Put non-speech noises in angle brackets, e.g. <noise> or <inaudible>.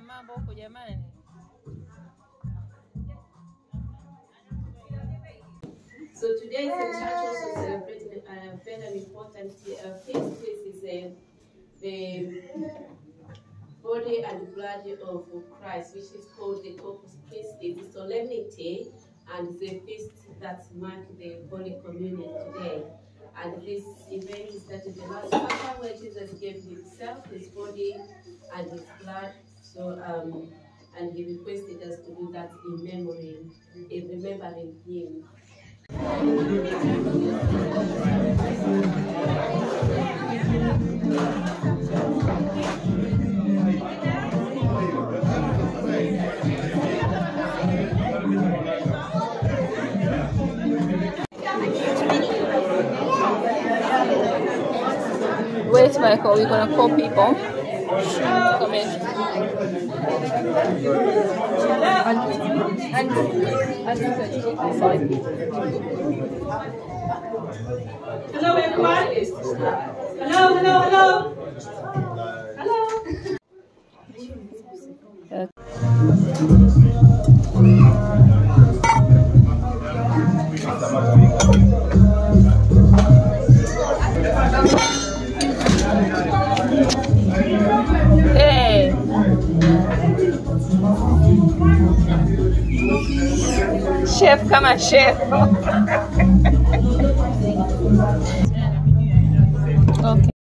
mambo huko jamani. So today the church also celebrated a very important uh, feast. This is uh, the body and blood of Christ, which is called the Corpus Christi, the solemnity and the feast that mark the Holy Communion today. And this event is that the Last Supper where Jesus gave himself, his body, and his blood. So, um, and he requested us to do that in memory, in remembering him. Wait, Michael, we're gonna call people. Hello, everyone. Hello, hello, hello. Hello. Uh, Chefe Camachefo. <laughs> okay.